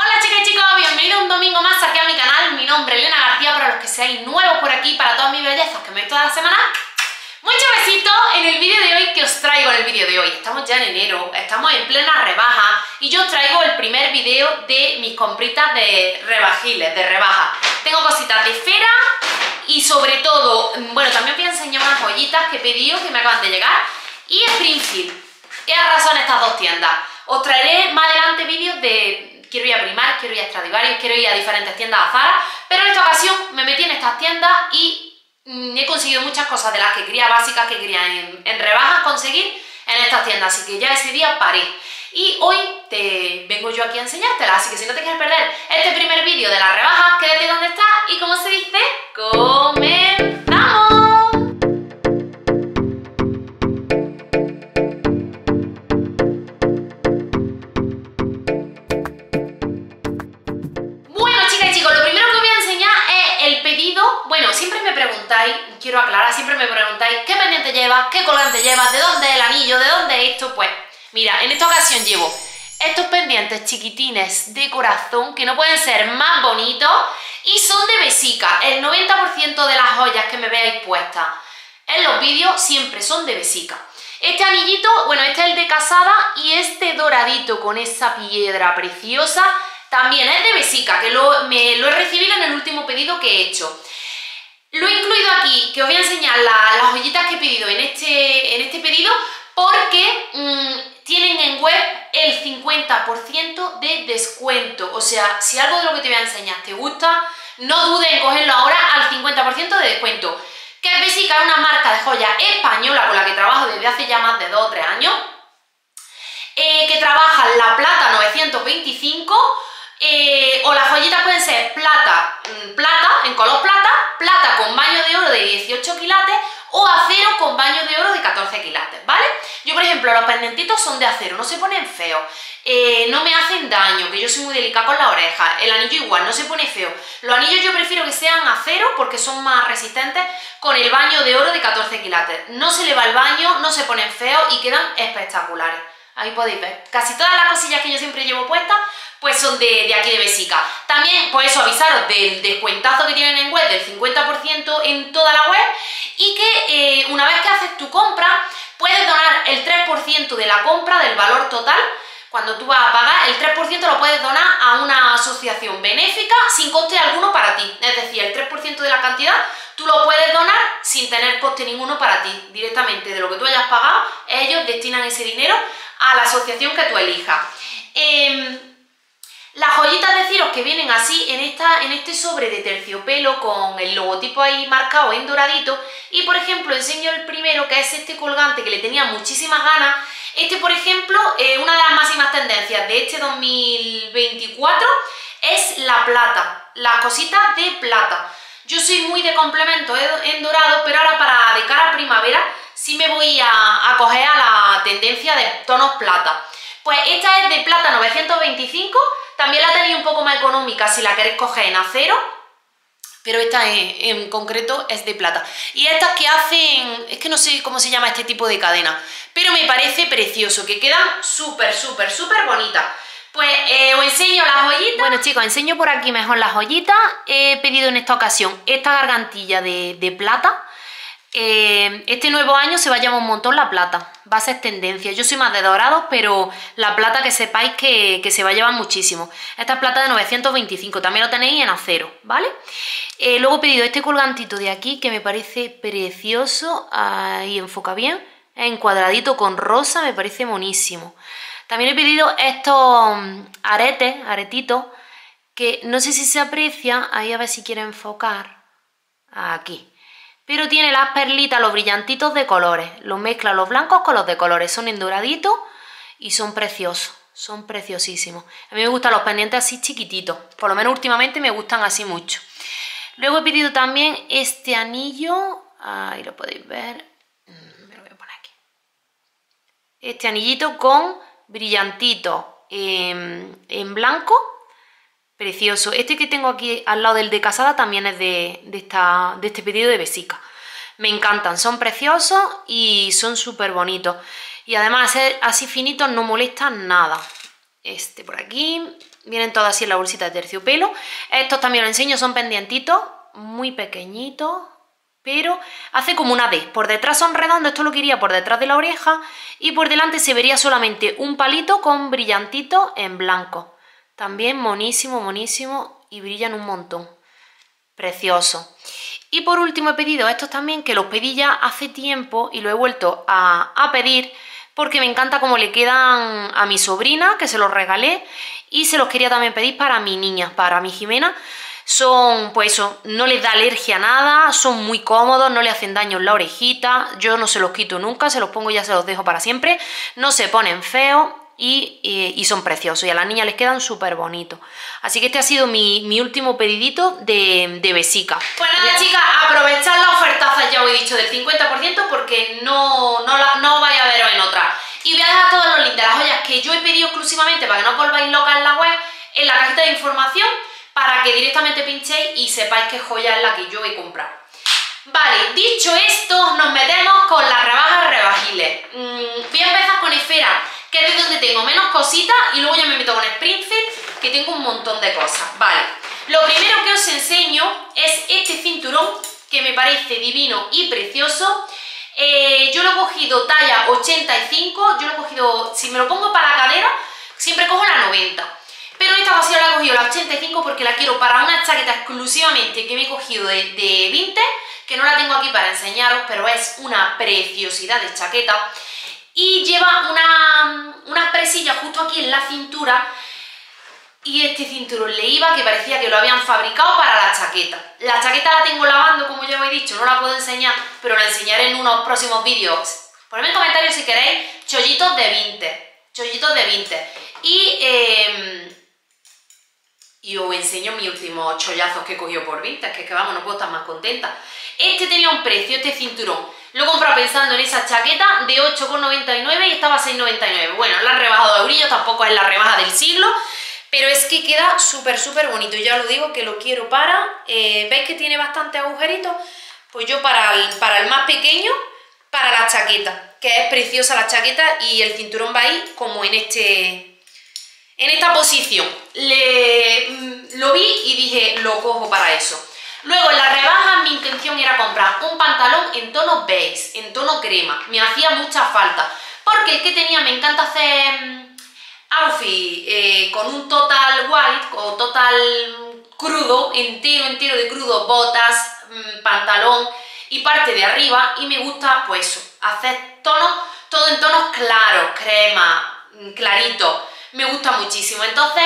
Hola chicas y chicos, bienvenidos un domingo más aquí a mi canal. Mi nombre es Elena García, para los que seáis nuevos por aquí, para todas mis bellezas que me veis toda la semana. Muchos besitos en el vídeo de hoy que os traigo en el vídeo de hoy. Estamos ya en enero, estamos en plena rebaja y yo os traigo el primer vídeo de mis compritas de rebajiles, de rebaja. Tengo cositas de esfera y sobre todo, bueno, también os voy a enseñar unas joyitas que he pedido que me acaban de llegar y Springfield. He arrasado en estas dos tiendas. Os traeré más adelante vídeos de quiero ir a Primar, quiero ir a Stradivarius, quiero ir a diferentes tiendas a Zara, pero en esta ocasión me metí en estas tiendas y mm, he conseguido muchas cosas de las que quería básicas, que quería en, en rebajas conseguir en estas tiendas, así que ya ese día paré. Y hoy te vengo yo aquí a enseñártela, así que si no te quieres perder este primer vídeo de las rebajas, quédate donde estás y como se dice, ¡comenzamos! Pues mira, en esta ocasión llevo estos pendientes chiquitines de corazón que no pueden ser más bonitos y son de besica, el 90% de las joyas que me veáis puestas en los vídeos siempre son de besica. Este anillito, bueno, este es el de casada y este doradito con esa piedra preciosa también es de Besica, que lo, me, lo he recibido en el último pedido que he hecho. Lo he incluido aquí, que os voy a enseñar las joyitas que he pedido en este, en este pedido, porque mmm, tienen en web el 50% de descuento. O sea, si algo de lo que te voy a enseñar te gusta, no dudes en cogerlo ahora al 50% de descuento. Que es Besica, es una marca de joya española con la que trabajo desde hace ya más de 2 o 3 años. Eh, que trabaja la plata 925 eh, o las joyitas pueden ser plata, mm, plata, en color plata, plata con baño de oro de 18 quilates o acero con baño de oro de 14 quilates, ¿vale? Yo, por ejemplo, los pendentitos son de acero, no se ponen feos, eh, no me hacen daño, que yo soy muy delicada con la oreja, el anillo igual, no se pone feo. Los anillos yo prefiero que sean acero porque son más resistentes con el baño de oro de 14 quilates. No se le va el baño, no se ponen feos y quedan espectaculares. Ahí podéis ver. Casi todas las cosillas que yo siempre llevo puestas pues son de, aquí de Besica. También, por eso, avisaros del descuentazo que tienen en web, del 50% en toda la web, y que eh, una vez que haces tu compra, puedes donar el 3% de la compra, del valor total, cuando tú vas a pagar, el 3% lo puedes donar a una asociación benéfica sin coste alguno para ti. Es decir, el 3% de la cantidad tú lo puedes donar sin tener coste ninguno para ti. Directamente de lo que tú hayas pagado, ellos destinan ese dinero a la asociación que tú elijas. Eh, las joyitas deciros que vienen así en, esta, en este sobre de terciopelo con el logotipo ahí marcado en doradito. Y por ejemplo enseño el primero que es este colgante que le tenía muchísimas ganas. Este por ejemplo, eh, una de las máximas tendencias de este 2024 es la plata, las cositas de plata. Yo soy muy de complemento en dorado pero ahora para de cara a primavera sí me voy a coger a la tendencia de tonos plata. Pues esta es de plata 925 también la tenéis un poco más económica si la queréis coger en acero, pero esta en, concreto es de plata. Y estas que hacen, es que no sé cómo se llama este tipo de cadena, pero me parece precioso, que quedan súper, súper, súper bonitas. Pues eh, os enseño las joyitas. Bueno chicos, enseño por aquí mejor las joyitas. He pedido en esta ocasión esta gargantilla de, de plata, eh, este nuevo año se va a llamar un montón la plata, va a ser tendencia. Yo soy más de dorados, pero la plata que sepáis que, se va a llevar muchísimo. Esta es plata de 925, también lo tenéis en acero, ¿vale? Eh, luego he pedido este colgantito de aquí que me parece precioso, ahí enfoca bien, en cuadradito con rosa, me parece monísimo. También he pedido estos mm, aretes, aretitos, que no sé si se aprecia, ahí a ver si quiere enfocar, aquí pero tiene las perlitas, los brillantitos de colores. Los mezcla los blancos con los de colores. Son en doradito y son preciosos. Son preciosísimos. A mí me gustan los pendientes así chiquititos. Por lo menos últimamente me gustan así mucho. Luego he pedido también este anillo. Ahí lo podéis ver. Mm, me lo voy a poner aquí. Este anillito con brillantito en, en blanco Precioso. Este que tengo aquí al lado del de casada también es de, esta, de este pedido de Besica. Me encantan, son preciosos y son súper bonitos. Y además ser así finitos no molestan nada. Este por aquí, Vienen todas así en la bolsita de terciopelo. Estos también los enseño, son pendientitos, muy pequeñitos, pero hace como una D. Por detrás son redondos, esto lo quería por detrás de la oreja y por delante se vería solamente un palito con brillantito en blanco. También monísimo, monísimo y brillan un montón. Precioso. Y por último he pedido estos también, que los pedí ya hace tiempo y lo he vuelto a, a pedir porque me encanta cómo le quedan a mi sobrina, que se los regalé, y se los quería también pedir para mi niña, para mi Jimena. Son, pues eso, no les da alergia a nada, son muy cómodos, no le hacen daño en la orejita, yo no se los quito nunca, se los pongo y ya se los dejo para siempre, no se ponen feos y, son preciosos y a las niñas les quedan súper bonitos. Así que este ha sido mi, último pedidito de, de besica. Pues nada chicas, aprovechar la ofertaza, ya os he dicho, del 50% porque no, no, la, no vais a veros en otra. Y voy a dejar todos los links de las joyas que yo he pedido exclusivamente para que no os volváis locas en la web, en la cajita de información, para que directamente pinchéis y sepáis qué joya es la que yo he comprado. Vale, dicho esto, nos metemos con las rebajas rebajiles. Mm, voy a empezar con Esfera que es donde tengo menos cositas y luego ya me meto con Springfield que tengo un montón de cosas, vale. Lo primero que os enseño es este cinturón que me parece divino y precioso. Eh, yo lo he cogido talla 85, yo lo he cogido, si me lo pongo para la cadera, siempre cojo la 90. Pero esta ocasión la he cogido la 85 porque la quiero para una chaqueta exclusivamente que me he cogido de, de Vinted, que no la tengo aquí para enseñaros, pero es una preciosidad de chaqueta y lleva una, unas presillas justo aquí en la cintura y este cinturón le iba que parecía que lo habían fabricado para la chaqueta. La chaqueta la tengo lavando, como ya os he dicho, no la puedo enseñar, pero la enseñaré en unos próximos vídeos. Ponedme en comentarios si queréis chollitos de 20, chollitos de 20. Y, eh, y os enseño mis últimos chollazos que he cogido por 20, que, que vamos, no puedo estar más contenta. Este tenía un precio, este cinturón, lo he comprado pensando en esa chaqueta de 8,99 y estaba a 6,99. Bueno, la han rebajado de brillo, tampoco es la rebaja del siglo, pero es que queda súper, súper bonito. Ya lo digo que lo quiero para... Eh, ¿Veis que tiene bastante agujeritos? Pues yo para el, para el más pequeño, para la chaqueta, que es preciosa la chaqueta y el cinturón va ahí como en este... En esta posición. Le, mm, lo vi y dije, lo cojo para eso. Luego, en la rebaja mi intención era comprar un pantalón en tono beige, en tono crema. Me hacía mucha falta, porque el que tenía me encanta hacer mm, outfit eh, con un total white o total crudo, entero, entero de crudo, botas, mm, pantalón y parte de arriba y me gusta pues hacer tonos, todo en tonos claros, crema, mm, clarito, me gusta muchísimo. Entonces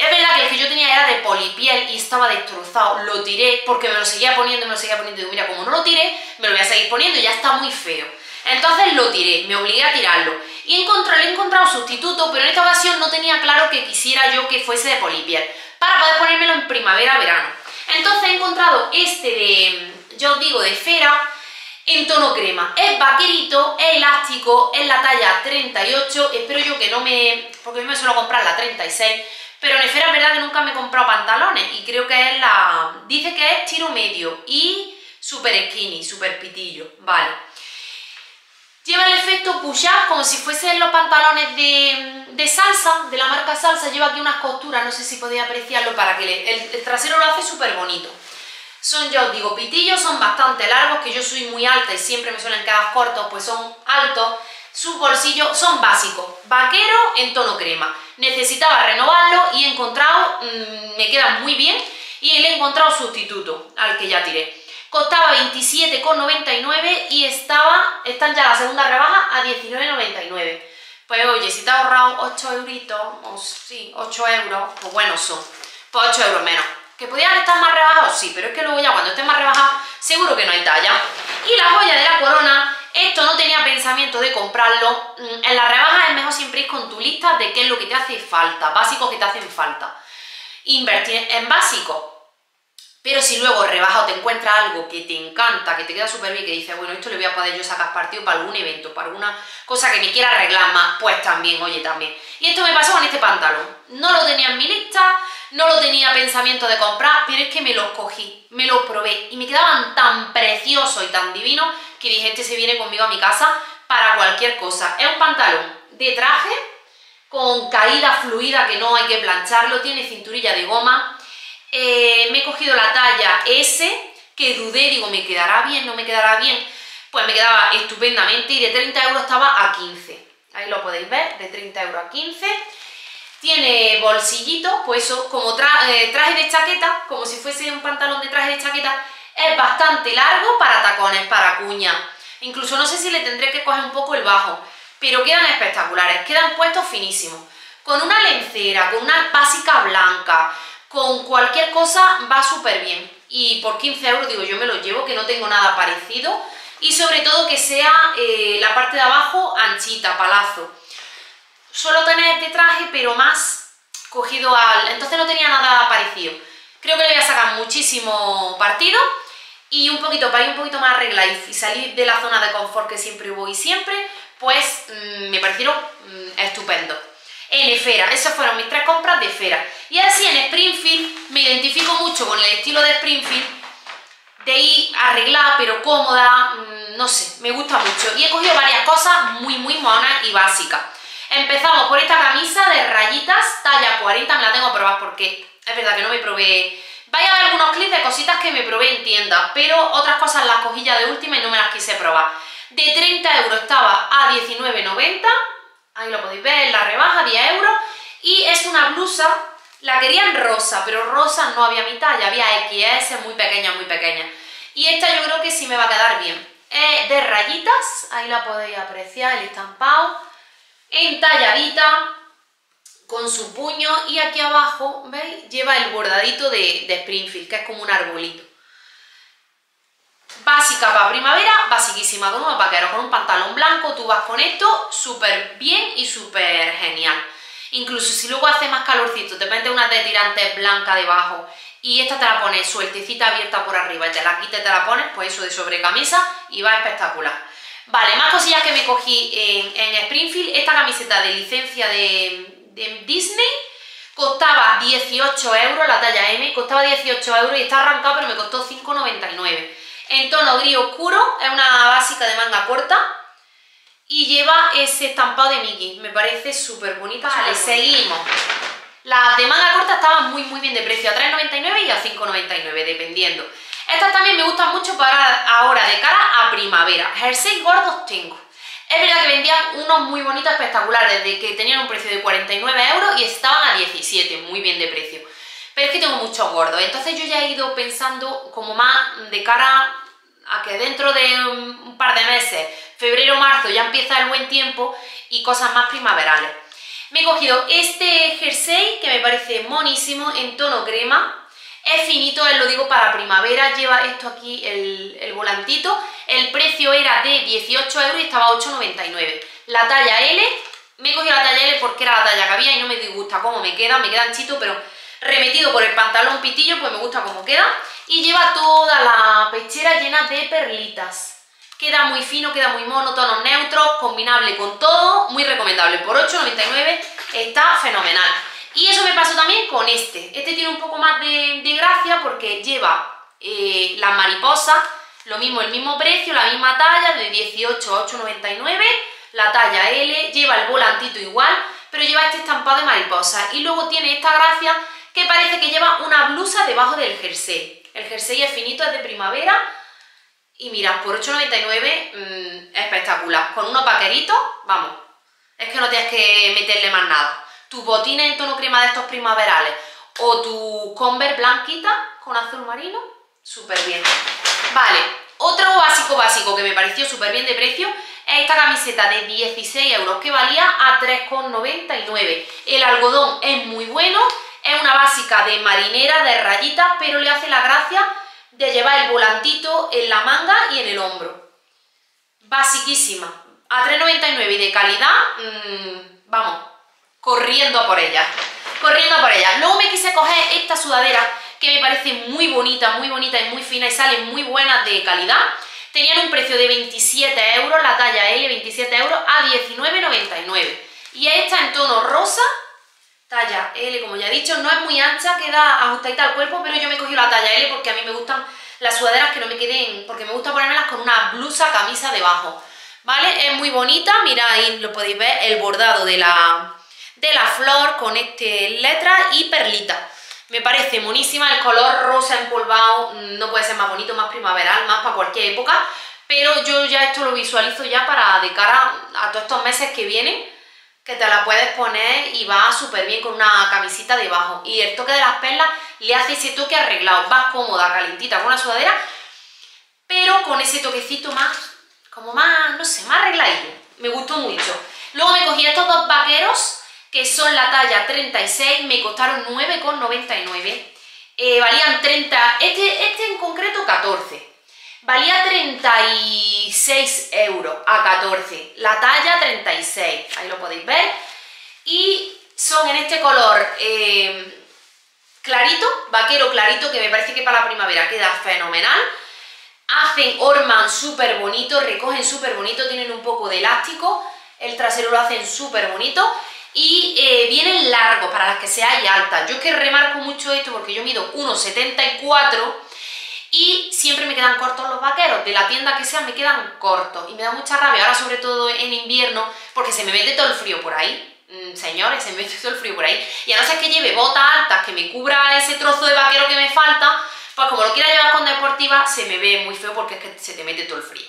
es verdad que el que yo tenía era de polipiel y estaba destrozado, lo tiré porque me lo seguía poniendo, me lo seguía poniendo y digo, mira, como no lo tiré, me lo voy a seguir poniendo y ya está muy feo. Entonces lo tiré, me obligué a tirarlo. Y encontré, le he encontrado sustituto, pero en esta ocasión no tenía claro que quisiera yo que fuese de polipiel, para poder ponérmelo en primavera-verano. Entonces he encontrado este de, yo os digo, de Fera, en tono crema. Es vaquerito, es elástico, es la talla 38, espero yo que no me... porque a mí me suelo comprar la 36, pero en esfera es verdad que nunca me he comprado pantalones y creo que es la... Dice que es tiro medio y super skinny, super pitillo, vale. Lleva el efecto push-up como si fuesen los pantalones de, salsa, de la marca salsa. Lleva aquí unas costuras, no sé si podéis apreciarlo para que el, trasero lo hace súper bonito. Son, ya os digo, pitillos, son bastante largos, que yo soy muy alta y siempre me suelen quedar cortos, pues son altos. Sus bolsillos son básicos, vaquero en tono crema necesitaba renovarlo y he encontrado, mm, me queda muy bien, y le he encontrado sustituto al que ya tiré. Costaba 27,99 y estaba, están ya la segunda rebaja a 19,99. Pues oye, si te has ahorrado 8 euritos, o sí, 8 euros, pues bueno son, pues 8 euros menos. ¿Que podían estar más rebajados? Sí, pero es que luego ya cuando estén más rebajados, seguro que no hay talla. Y la joya de la corona esto no tenía pensamiento de comprarlo. Mm, en la rebaja es mejor siempre ir con tu lista de qué es lo que te hace falta, básicos que te hacen falta. Invertir en básicos. Pero si luego rebaja o te encuentras algo que te encanta, que te queda súper bien, que dices, bueno, esto le voy a poder yo sacar partido para algún evento, para alguna cosa que me quiera arreglar más, pues también, oye, también. Y esto me pasó con este pantalón. No lo tenía en mi lista, no lo tenía pensamiento de comprar, pero es que me los cogí, me los probé y me quedaban tan preciosos y tan divinos que dije, este se viene conmigo a mi casa para cualquier cosa. Es un pantalón de traje, con caída fluida que no hay que plancharlo, tiene cinturilla de goma. Eh, me he cogido la talla S, que dudé, digo, ¿me quedará bien? ¿No me quedará bien? Pues me quedaba estupendamente y de 30 euros estaba a 15. Ahí lo podéis ver, de 30 euros a 15. Tiene bolsillitos, pues eso, como eh, traje de chaqueta, como si fuese un pantalón de traje de chaqueta, es bastante largo para tacones, para cuña. Incluso no sé si le tendré que coger un poco el bajo, pero quedan espectaculares, quedan puestos finísimos. Con una lencera, con una básica blanca, con cualquier cosa va súper bien. Y por 15 euros, digo, yo me lo llevo, que no tengo nada parecido. Y sobre todo que sea eh, la parte de abajo anchita, palazo. Solo tener este traje, pero más cogido al... Entonces no tenía nada parecido. Creo que le voy a sacar muchísimo partido y un poquito, para ir un poquito más arreglar y salir de la zona de confort que siempre voy siempre, pues mm, me parecieron mm, estupendos. En Esfera, esas fueron mis tres compras de Esfera. Y así en Springfield me identifico mucho con el estilo de Springfield, de ir arreglada pero cómoda, mm, no sé, me gusta mucho. Y he cogido varias cosas muy muy monas y básicas. Empezamos por esta camisa de rayitas, talla 40, me la tengo que probar porque es verdad que no me probé Vais a ver algunos clips de cositas que me probé en tienda, pero otras cosas las cogí ya de última y no me las quise probar. De 30 euros estaba a 19,90, ahí lo podéis ver, la rebaja, 10 euros, y es una blusa, la querían rosa, pero rosa no había mi talla, había XS, muy pequeña, muy pequeña. Y esta yo creo que sí me va a quedar bien. Es de rayitas, ahí la podéis apreciar, el estampado, entalladita, con su puño y aquí abajo, ¿veis? Lleva el bordadito de, Springfield, que es como un arbolito. Básica para primavera, basiquísima, con unos vaqueros, con un pantalón blanco, tú vas con esto súper bien y súper genial. Incluso si luego hace más calorcito, te metes una de tirantes blanca debajo y esta te la pones sueltecita abierta por arriba y te la quitas y te la pones, pues eso de sobrecamisa y va espectacular. Vale, más cosillas que me cogí en, en Springfield, esta camiseta de licencia de, de Disney costaba 18 euros, la talla M, costaba 18 euros y está arrancado pero me costó 5,99. En tono gris oscuro, es una básica de manga corta y lleva ese estampado de Mickey, me parece súper bonita. Vale, seguimos. Las de manga corta estaban muy muy bien de precio, a 3,99 y a 5,99 dependiendo. Estas también me gustan mucho para ahora de cara a primavera. Jersey gordos tengo. Es verdad que vendían unos muy bonitos, espectaculares, de que tenían un precio de 49 euros y estaban a 17, muy bien de precio. Pero es que tengo muchos gordos, entonces yo ya he ido pensando como más de cara a que dentro de un par de meses, febrero marzo, ya empieza el buen tiempo y cosas más primaverales. Me he cogido este jersey que me parece monísimo en tono crema, es finito, lo digo para primavera, lleva esto aquí, el, volantito. El precio era de 18 euros y estaba a 8,99. La talla L, me he cogido la talla L porque era la talla que había y no me disgusta cómo me queda, me queda anchito, pero remetido por el pantalón pitillo, pues me gusta cómo queda. Y lleva toda la pechera llena de perlitas. Queda muy fino, queda muy mono, tonos neutros, combinable con todo, muy recomendable. Por 8,99 está fenomenal. Y eso me pasó también con este. Este tiene un poco más de, gracia porque lleva eh, las mariposas, lo mismo, el mismo precio, la misma talla, de 18 a 8,99, la talla L, lleva el volantito igual, pero lleva este estampado de mariposa. Y luego tiene esta gracia que parece que lleva una blusa debajo del jersey. El jersey es finito, es de primavera, y mirad, por 8,99 mm, espectacular. Con unos paqueritos, vamos, es que no tienes que meterle más nada tu botina en tono crema de estos primaverales o tu Converse blanquita con azul marino, súper bien. Vale, otro básico básico que me pareció súper bien de precio es esta camiseta de 16 euros que valía a 3,99. El algodón es muy bueno, es una básica de marinera, de rayitas, pero le hace la gracia de llevar el volantito en la manga y en el hombro. Basiquísima. A 3,99 y de calidad, mmm, vamos, corriendo por ella, corriendo por ella. Luego me quise coger esta sudadera que me parece muy bonita, muy bonita y muy fina y sale muy buena de calidad. Tenían un precio de 27 euros, la talla L, 27 euros, a 19,99. Y esta en tono rosa, talla L, como ya he dicho, no es muy ancha, queda ajustadita al cuerpo, pero yo me he cogido la talla L porque a mí me gustan las sudaderas que no me queden, porque me gusta ponérmelas con una blusa, camisa debajo. ¿Vale? Es muy bonita, mira ahí lo podéis ver, el bordado de la, de la flor con este letra y perlita. Me parece monísima, el color rosa empolvado mm, no puede ser más bonito, más primaveral, más para cualquier época, pero yo ya esto lo visualizo ya para de cara a todos estos meses que vienen, que te la puedes poner y va súper bien con una camisita debajo. Y el toque de las perlas le hace ese toque arreglado, va cómoda, calentita, con una sudadera, pero con ese toquecito más, como más, no sé, más arregladillo. Me gustó mucho. Luego me cogí estos dos vaqueros, que son la talla 36, me costaron 9,99. Eh, valían 30, este, este en concreto 14. Valía 36 euros a 14, la talla 36, ahí lo podéis ver. Y son en este color eh, clarito, vaquero clarito, que me parece que para la primavera queda fenomenal. Hacen orman súper bonito, recogen súper bonito, tienen un poco de elástico, el trasero lo hacen súper bonito y eh, vienen largos para las que seáis altas. Yo es que remarco mucho esto porque yo mido 1,74 y siempre me quedan cortos los vaqueros, de la tienda que sea me quedan cortos y me da mucha rabia, ahora sobre todo en invierno, porque se me mete todo el frío por ahí, mm, señores, se me mete todo el frío por ahí, y a no ser que lleve botas altas que me cubra ese trozo de vaquero que me falta, pues como lo quiera llevar con deportiva, se me ve muy feo porque es que se te mete todo el frío.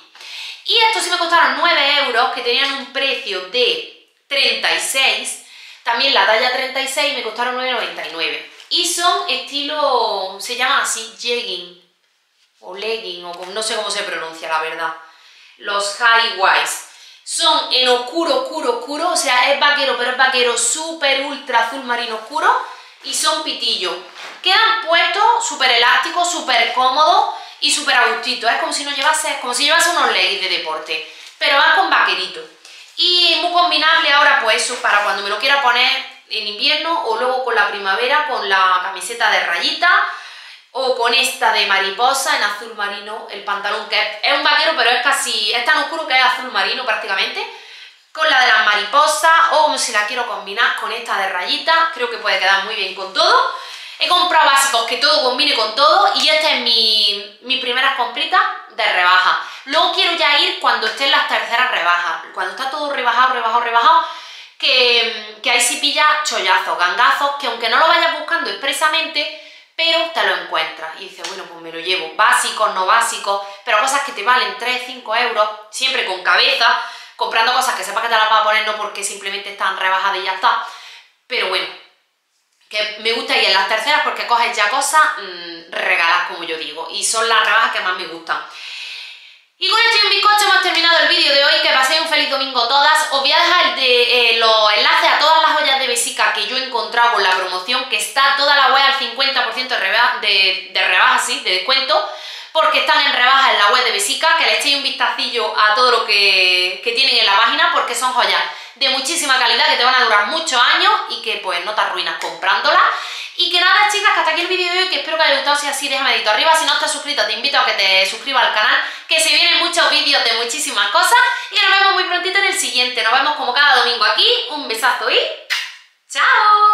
Y estos sí me costaron 9 euros, que tenían un precio de 36, también la talla 36 me costaron 9,99. Y son estilo, se llama así, jegging, o legging, o no sé cómo se pronuncia la verdad. Los high wise. Son en oscuro, oscuro, oscuro, o sea, es vaquero, pero es vaquero súper ultra azul marino oscuro y son pitillos. Quedan puestos súper elásticos, súper cómodos y súper agustito. Es como si no llevase, como si llevase unos leggings de deporte, pero van con vaquerito. Y muy combinable ahora pues eso para cuando me lo quiera poner en invierno o luego con la primavera con la camiseta de rayita o con esta de mariposa en azul marino, el pantalón que es, un vaquero pero es casi, es tan oscuro que es azul marino prácticamente, con la de las mariposas o si la quiero combinar con esta de rayita, creo que puede quedar muy bien con todo. He comprado básicos que todo combine con todo y esta es mi, mi primera comprita de rebaja. Luego quiero ya ir cuando estén las terceras rebajas, cuando está todo rebajado, rebajado, rebajado, que, que ahí sí pilla chollazos, gangazos, que aunque no lo vayas buscando expresamente, pero te lo encuentras. Y dices, bueno, pues me lo llevo, básicos, no básicos, pero cosas que te valen 3, 5 euros, siempre con cabeza, comprando cosas que sepas que te las vas a poner no porque simplemente están rebajadas y ya está, pero bueno, que me gusta ir en las terceras porque coges ya cosas mm, regaladas, como yo digo, y son las rebajas que más me gustan. Y con esto y un bizcocho hemos terminado el vídeo de hoy, que paséis un feliz domingo todas. Os voy a dejar de, eh, los enlaces a todas las joyas de Besica que yo he encontrado con la promoción, que está toda la web al 50% de, rebaja, de, rebaja, sí, de descuento, porque están en rebaja en la web de Besica, que le echéis un vistacillo a todo lo que, que tienen en la página, porque son joyas de muchísima calidad que te van a durar muchos años y que pues no te arruinas comprándolas. Y que nada chicas, que hasta aquí el vídeo de hoy, que espero que haya gustado, si así déjame dedito arriba, si no estás suscrito te invito a que te suscribas al canal, que se vienen muchos vídeos de muchísimas cosas. Y nos vemos muy prontito en el siguiente, nos vemos como cada domingo aquí, un besazo y ¡chao!